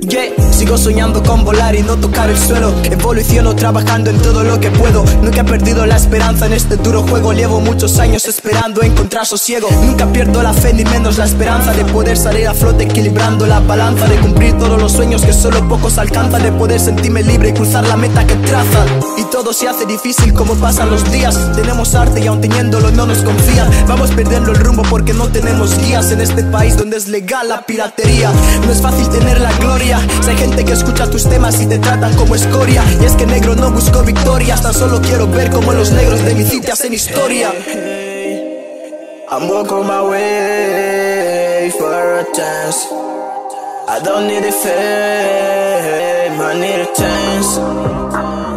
Yeah, sigo soñando con volar y no tocar el suelo. Evoluciono trabajando en todo lo que puedo. Nunca he perdido la esperanza en este duro juego. Llevo muchos años esperando encontrar sosiego. Nunca pierdo la fe ni menos la esperanza de poder salir a flote equilibrando la balanza. De cumplir todos los sueños que solo pocos alcanzan. De poder sentirme libre y cruzar la meta que trazan. Y todo se hace difícil como pasan los días. Tenemos arte y aún teniéndolo no nos confían. Vamos perdiendo el rumbo porque no tenemos guías en este país donde es legal la piratería. No es fácil tener la gloria. Si hay gente que escucha tus temas y te tratan como escoria. Y es que negro no busco victorias, tan solo quiero ver cómo los negros de mi city hacen historia. I'm walking my way for a chance. I don't need a fame, I need a chance.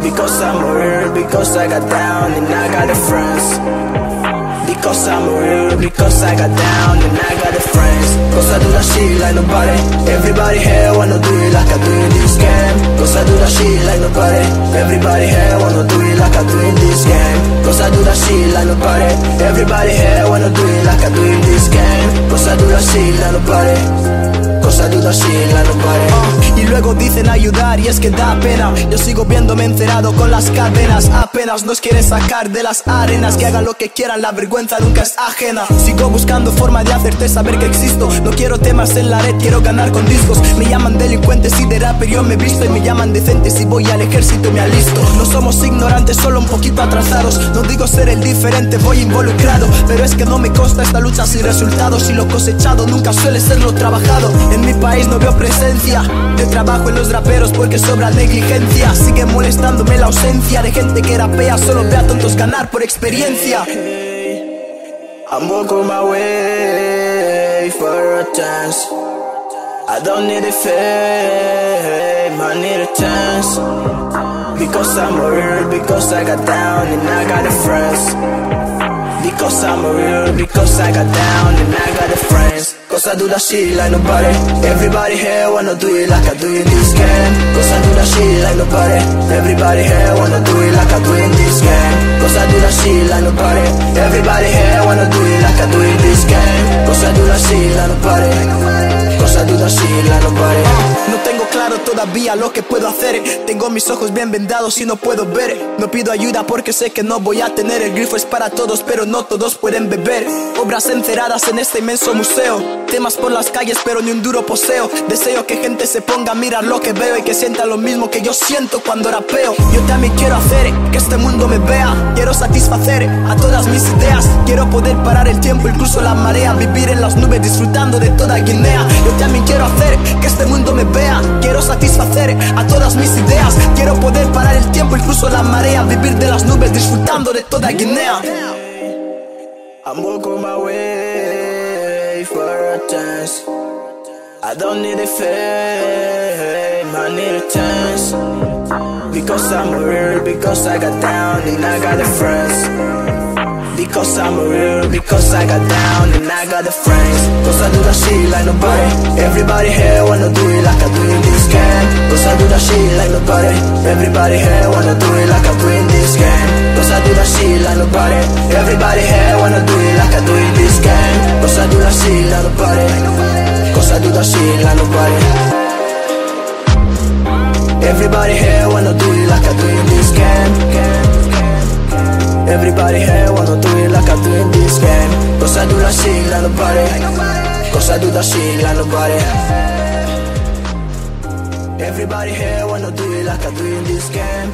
Because I'm real, because I got down and I got a friends. Because I'm real, because I got down and I got a friends. Cause I do that shit like nobody. Everybody here wanna do it like I do in this game. Cause I do that shit like nobody. Everybody here wanna do it like I do in this game. Cause I do that shit like nobody. Everybody here wanna do it like I do in this game. Cause I do that shit like nobody. Cause I do that shit like nobody. Uh, y luego dicen ayudar y es que da pena. Yo sigo viéndome encerrado con las cadenas. Apenas nos quieren sacar de las arenas. Que hagan lo que quieran, la vergüenza nunca es ajena. Sigo buscando forma de hacerte saber que existo. No quiero temas en la red, quiero ganar con discos. Me llaman delincuentes y de rapper yo me visto Y me llaman decentes. Y voy al ejército me alisto. No somos ignorantes, solo un poquito atrasados. No digo ser el diferente, voy involucrado. Pero es que no me consta esta lucha sin resultados. Y lo cosechado nunca suele ser lo trabajado. En mi país no veo presencia de trabajo en los raperos porque sobra negligencia Sigue molestándome la ausencia de gente que rapea Solo ve a tontos ganar por experiencia I'm walking my way for a chance. I don't need a fame, I need a chance. Because I'm real, because I got down and I got a friends. Because I'm real, because I got down and I got a friends. Cause I do that shit like nobody. Everybody here wanna do it like I do in this game. Cause I do that shit like nobody. Everybody here wanna do it like I do in this game. Cause I do that shit like nobody. Everybody here wanna lo que puedo hacer. Tengo mis ojos bien vendados y no puedo ver. No pido ayuda porque sé que no voy a tener. El grifo es para todos pero no todos pueden beber. Obras encerradas en este inmenso museo. Temas por las calles pero ni un duro poseo. Deseo que gente se ponga a mirar lo que veo Y que sienta lo mismo que yo siento cuando rapeo. Yo también quiero hacer que este mundo me vea. Quiero satisfacer a todas mis ideas. Quiero poder parar el tiempo, incluso la marea. Vivir en las nubes disfrutando de toda Guinea. Yo también quiero hacer que este mundo me vea. Quiero satisfacer a todas mis ideas Quiero poder parar el tiempo, incluso la marea Vivir de las nubes disfrutando de toda Guinea I'm walking my way for a chance. I don't need a fame, I need a chance. Because I'm real, because I got down and I got a friends. Because I'm real, because I got down and I got a friends. Cause I do that shit like nobody. Everybody here wanna do it like I do in this game. Cause I do that shit like nobody. Everybody here wanna do it like I do in this game. Cause I do that shit like nobody. Everybody here wanna do it like I do in this game. Cause I do that shit like nobody. Cause I do that shit like nobody. Everybody here wanna do it like I do in this game. Everybody here wanna do it like nobody. Cause I do that shit like nobody. Everybody here wanna do it like I do in this game.